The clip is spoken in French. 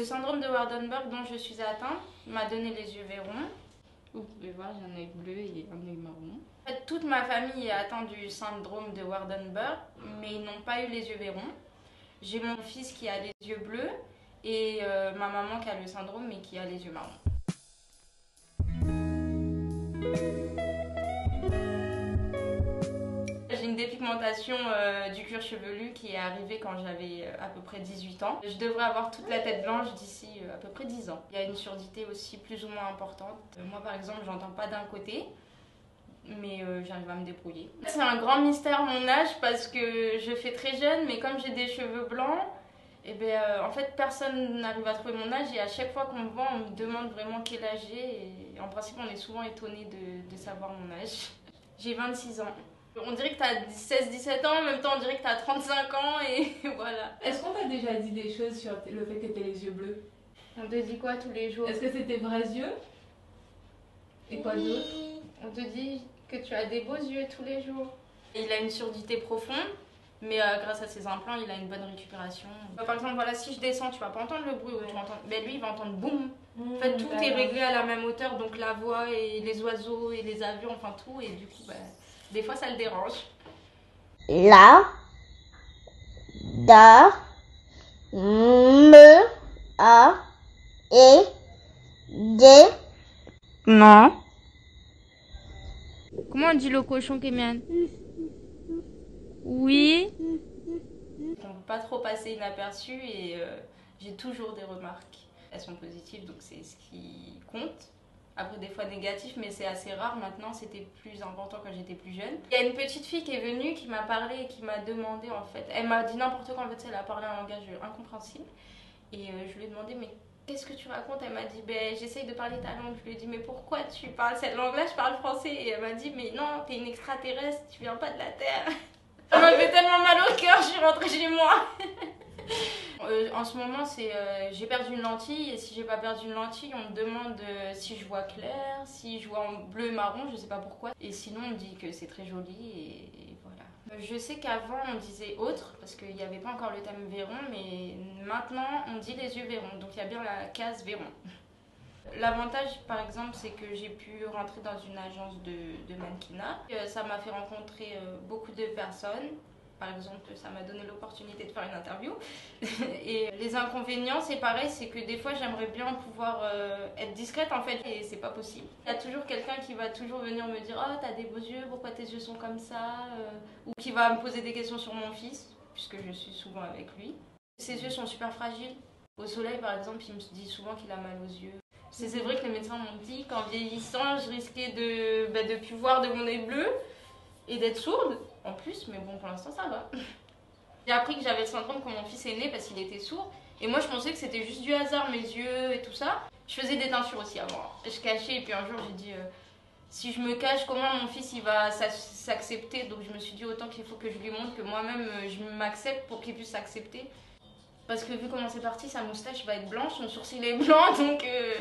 Le syndrome de Waardenburg dont je suis atteinte m'a donné les yeux verrons. Vous pouvez voir, j'ai un œil bleu et un œil marron. En fait, toute ma famille est atteinte du syndrome de Waardenburg, mais ils n'ont pas eu les yeux verrons. J'ai mon fils qui a les yeux bleus et euh, ma maman qui a le syndrome mais qui a les yeux marrons. Dépigmentation euh, du cuir chevelu qui est arrivée quand j'avais euh, à peu près 18 ans. Je devrais avoir toute la tête blanche d'ici euh, à peu près 10 ans. Il y a une surdité aussi plus ou moins importante. Moi par exemple, j'entends pas d'un côté, mais euh, j'arrive à me débrouiller. C'est un grand mystère mon âge parce que je fais très jeune, mais comme j'ai des cheveux blancs, et ben, euh, en fait personne n'arrive à trouver mon âge et à chaque fois qu'on me voit, on me demande vraiment quel âge j'ai en principe on est souvent étonné de savoir mon âge. J'ai 26 ans. On dirait que t'as 16-17 ans, en même temps on dirait que t'as 35 ans et voilà. Est-ce qu'on t'a déjà dit des choses sur le fait que t'aies les yeux bleus? On te dit quoi tous les jours? Est-ce que c'est tes vrais yeux? Et quoi d'autre? On te dit que tu as des beaux yeux tous les jours. Il a une surdité profonde, mais euh, grâce à ses implants, il a une bonne récupération. Bah, par exemple, voilà, si je descends, tu vas pas entendre le bruit, ou tu vas entendre... mais lui, il va entendre boum. En fait, tout est réglé à la même hauteur, donc la voix et les oiseaux et les avions, enfin tout, et du coup, bah, des fois, ça le dérange. La, da, me, a, et, de, Non. Comment on dit le cochon, Kémian Oui. On ne peut pas trop passer inaperçu et euh, j'ai toujours des remarques. Elles sont positives, donc c'est ce qui compte. Après, des fois négatif, mais c'est assez rare maintenant. C'était plus important quand j'étais plus jeune. Il y a une petite fille qui est venue, qui m'a parlé et qui m'a demandé en fait. Elle m'a dit n'importe quoi, en fait, elle a parlé un langage incompréhensible. Et euh, je lui ai demandé, mais qu'est-ce que tu racontes? Elle m'a dit, ben, j'essaye de parler ta langue. Je lui ai dit, mais pourquoi tu parles cette langue-là? Je parle français. Et elle m'a dit, mais non, t'es une extraterrestre, tu viens pas de la Terre. Ça m'a fait tellement mal au cœur, je suis rentrée chez moi. Euh, en ce moment, c'est euh, j'ai perdu une lentille et si j'ai pas perdu une lentille, on me demande euh, si je vois clair, si je vois en bleu et marron, je sais pas pourquoi. Et sinon, on me dit que c'est très joli et, voilà. Je sais qu'avant, on disait autre parce qu'il n'y avait pas encore le thème Véron, mais maintenant, on dit les yeux Véron. Donc il y a bien la case Véron. L'avantage, par exemple, c'est que j'ai pu rentrer dans une agence de, de mannequinat. Ça m'a fait rencontrer beaucoup de personnes. Par exemple, ça m'a donné l'opportunité de faire une interview. et les inconvénients, c'est pareil, c'est que des fois, j'aimerais bien pouvoir euh, être discrète en fait, et c'est pas possible. Il y a toujours quelqu'un qui va toujours venir me dire Oh, t'as des beaux yeux, pourquoi tes yeux sont comme ça Euh, Ou qui va me poser des questions sur mon fils, puisque je suis souvent avec lui. Ses yeux sont super fragiles. Au soleil, par exemple, il me dit souvent qu'il a mal aux yeux. C'est vrai que les médecins m'ont dit qu'en vieillissant, je risquais de ne plus voir de mon œil bleu et d'être sourde en plus, mais bon, pour l'instant, ça va. J'ai appris que j'avais le syndrome quand mon fils est né parce qu'il était sourd. Et moi, je pensais que c'était juste du hasard, mes yeux et tout ça. Je faisais des teintures aussi avant. Je cachais, et puis un jour, j'ai dit euh, si je me cache, comment mon fils il va s'a- s'accepter? Donc, je me suis dit autant qu'il faut que je lui montre que moi-même, euh, je m'accepte pour qu'il puisse s'accepter. Parce que vu comment c'est parti, sa moustache va être blanche, son sourcil est blanc, donc euh,